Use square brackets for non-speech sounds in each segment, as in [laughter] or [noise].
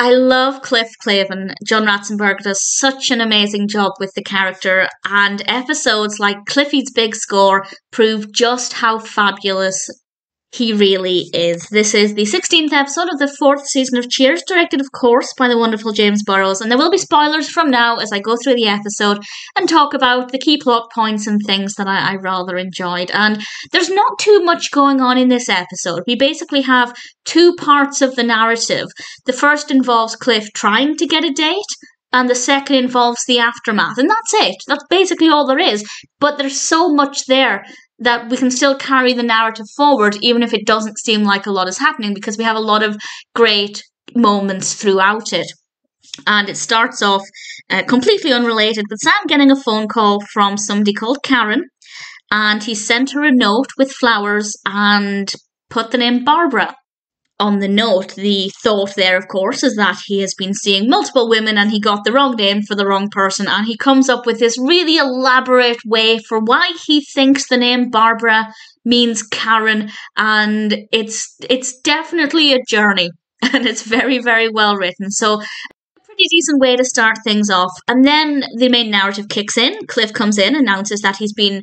I love Cliff Clavin. John Ratzenberger does such an amazing job with the character, and episodes like Cliffie's Big Score prove just how fabulous he really is. This is the 16th episode of the fourth season of Cheers, directed, of course, by the wonderful James Burrows. And there will be spoilers from now as I go through the episode and talk about the key plot points and things that I, I rather enjoyed. And there's not too much going on in this episode. We basically have two parts of the narrative. The first involves Cliff trying to get a date, and the second involves the aftermath. And that's it. That's basically all there is. But there's so much there that we can still carry the narrative forward, even if it doesn't seem like a lot is happening, because we have a lot of great moments throughout it. And it starts off uh, completely unrelated with Sam getting a phone call from somebody called Karen, and he sent her a note with flowers and put the name Barbara on the note, the thought there, of course, is that he has been seeing multiple women and he got the wrong name for the wrong person. And he comes up with this really elaborate way for why he thinks the name Barbara means Karen. And it's, it's definitely a journey [laughs] and it's very, very well written. So pretty decent way to start things off. And then the main narrative kicks in. Cliff comes in, announces that he's been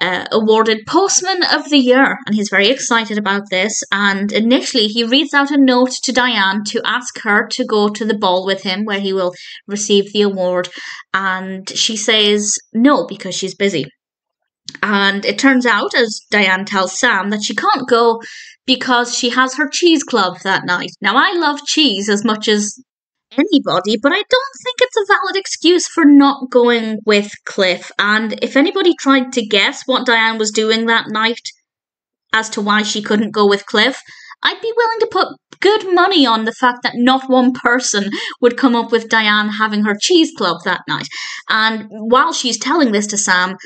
uh, awarded Postman of the Year, and he's very excited about this. And initially, he reads out a note to Diane to ask her to go to the ball with him, where he will receive the award. And she says no because she's busy. And it turns out, as Diane tells Sam, that she can't go because she has her cheese club that night. Now, I love cheese as much as anybody, but I don't think it's a valid excuse for not going with Cliff. And if anybody tried to guess what Diane was doing that night as to why she couldn't go with Cliff, I'd be willing to put good money on the fact that not one person would come up with Diane having her cheese club that night. And while she's telling this to Sam,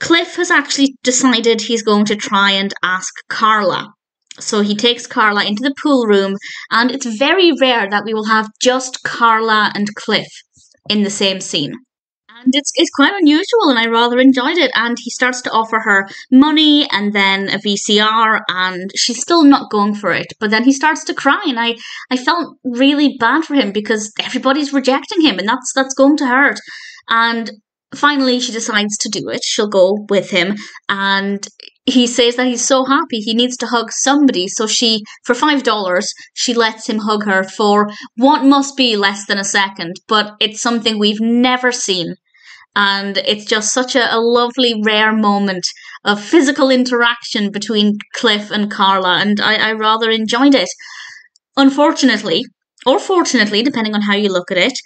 Cliff has actually decided he's going to try and ask Carla so he takes Carla into the pool room, and it's very rare that we will have just Carla and Cliff in the same scene. And it's, it's quite unusual, and I rather enjoyed it. And he starts to offer her money and then a VCR, and she's still not going for it. But then he starts to cry, and I, I felt really bad for him because everybody's rejecting him, and that's that's going to hurt. And finally she decides to do it. She'll go with him and he says that he's so happy he needs to hug somebody. So she, for five dollars, she lets him hug her for what must be less than a second, but it's something we've never seen. And it's just such a, a lovely, rare moment of physical interaction between Cliff and Carla, and I, I rather enjoyed it. Unfortunately, or fortunately, depending on how you look at it,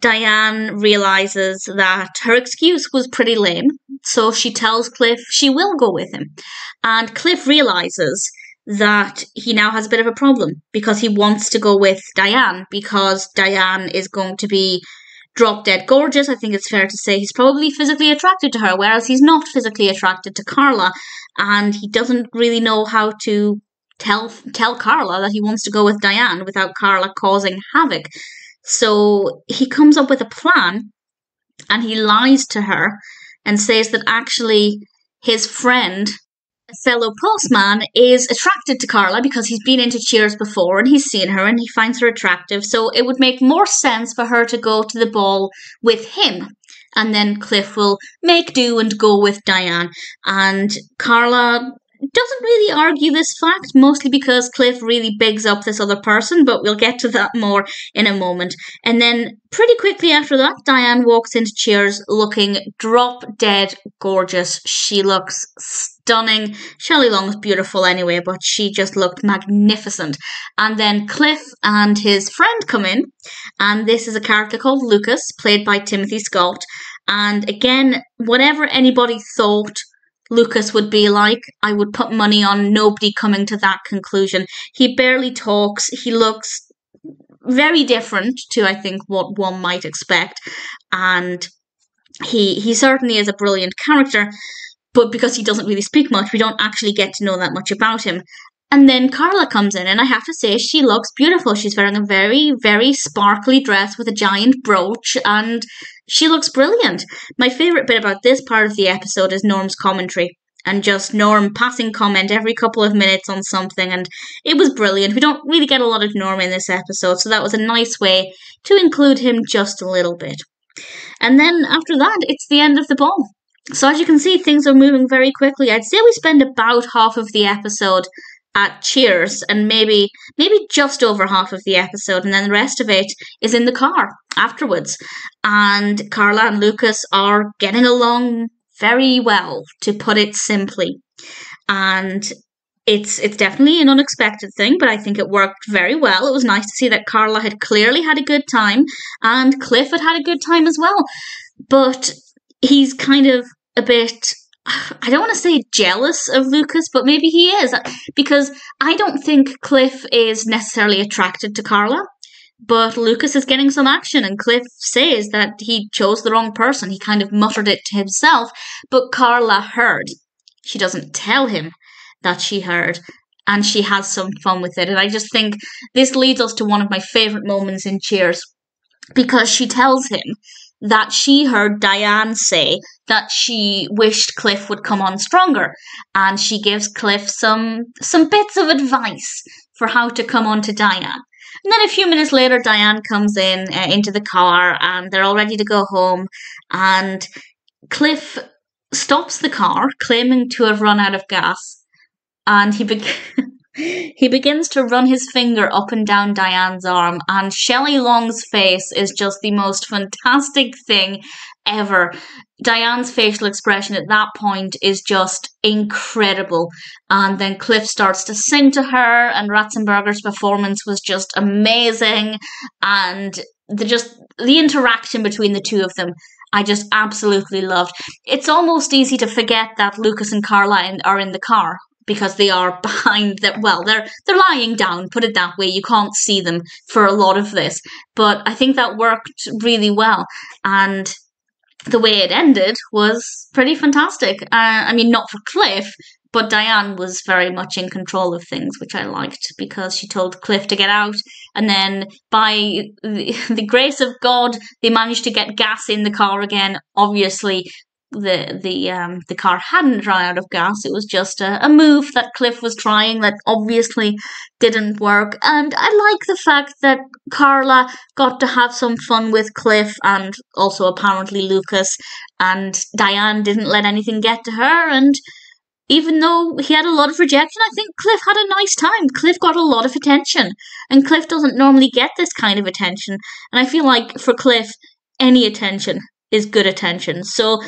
Diane realizes that her excuse was pretty lame, so she tells Cliff she will go with him. And Cliff realizes that he now has a bit of a problem because he wants to go with Diane because Diane is going to be drop dead gorgeous. I think it's fair to say he's probably physically attracted to her, whereas he's not physically attracted to Carla, and he doesn't really know how to tell tell Carla that he wants to go with Diane without Carla causing havoc. So he comes up with a plan and he lies to her and says that actually his friend, a fellow postman, is attracted to Carla because he's been into Cheers before and he's seen her and he finds her attractive. So it would make more sense for her to go to the ball with him. And then Cliff will make do and go with Diane. And Carla doesn't really argue this fact, mostly because Cliff really bigs up this other person, but we'll get to that more in a moment. And then, pretty quickly after that, Diane walks into Cheers looking drop dead gorgeous. She looks stunning. Shelley Long was beautiful anyway, but she just looked magnificent. And then Cliff and his friend come in, and this is a character called Lucas, played by Timothy Scott. And again, whatever anybody thought Lucas would be like. I would put money on nobody coming to that conclusion. He barely talks. He looks very different to I think what one might expect, and he he certainly is a brilliant character. But because he doesn't really speak much, we don't actually get to know that much about him. And then Carla comes in, and I have to say, she looks beautiful. She's wearing a very, very sparkly dress with a giant brooch, and she looks brilliant. My favourite bit about this part of the episode is Norm's commentary. and just Norm passing comment every couple of minutes on something, and it was brilliant. We don't really get a lot of Norm in this episode, so that was a nice way to include him just a little bit. And then after that, it's the end of the ball. So as you can see, things are moving very quickly. I'd say we spend about half of the episode at Cheers and maybe maybe just over half of the episode and then the rest of it is in the car afterwards. And Carla and Lucas are getting along very well, to put it simply. And it's it's definitely an unexpected thing, but I think it worked very well. It was nice to see that Carla had clearly had a good time and Cliff had had a good time as well. But he's kind of a bit I don't want to say jealous of Lucas, but maybe he is because I don't think Cliff is necessarily attracted to Carla. But Lucas is getting some action, and Cliff says that he chose the wrong person. He kind of muttered it to himself, but Carla heard. She doesn't tell him that she heard, and she has some fun with it. And I just think this leads us to one of my favourite moments in Cheers because she tells him that she heard Diane say that she wished Cliff would come on stronger, and she gives Cliff some some bits of advice for how to come on to Diane. And then a few minutes later, Diane comes in uh, into the car and they're all ready to go home. And Cliff stops the car, claiming to have run out of gas. And he be- [laughs] he begins to run his finger up and down Diane's arm. And Shelley Long's face is just the most fantastic thing ever. Diane's facial expression at that point is just incredible. And then Cliff starts to sing to her, and Ratzenberger's performance was just amazing. And the just the interaction between the two of them I just absolutely loved. It's almost easy to forget that Lucas and Carla are in the car because they are behind that well they're they're lying down put it that way you can't see them for a lot of this but i think that worked really well and the way it ended was pretty fantastic. Uh, I mean, not for Cliff, but Diane was very much in control of things, which I liked because she told Cliff to get out, and then by the, [laughs] the grace of God, they managed to get gas in the car again. Obviously, the the um the car hadn't run out of gas. It was just a, a move that Cliff was trying that obviously didn't work. And I like the fact that Carla got to have some fun with Cliff and also apparently Lucas and Diane didn't let anything get to her and even though he had a lot of rejection, I think Cliff had a nice time. Cliff got a lot of attention. And Cliff doesn't normally get this kind of attention. And I feel like for Cliff, any attention is good attention. So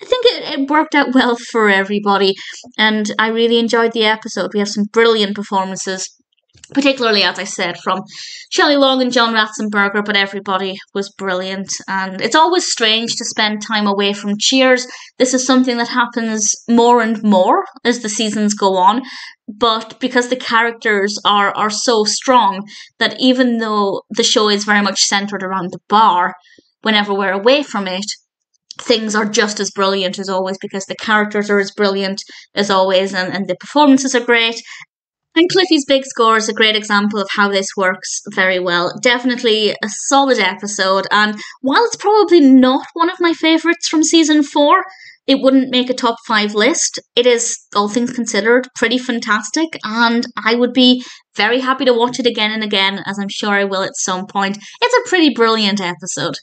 I think it, it worked out well for everybody, and I really enjoyed the episode. We have some brilliant performances, particularly, as I said, from Shelley Long and John Ratzenberger, but everybody was brilliant. And it's always strange to spend time away from Cheers. This is something that happens more and more as the seasons go on. But because the characters are, are so strong that even though the show is very much centered around the bar, whenever we're away from it, things are just as brilliant as always because the characters are as brilliant as always and, and the performances are great. And Cliffie's Big Score is a great example of how this works very well. Definitely a solid episode, and while it's probably not one of my favourites from season four, it wouldn't make a top five list. It is, all things considered, pretty fantastic, and I would be very happy to watch it again and again, as I'm sure I will at some point. It's a pretty brilliant episode.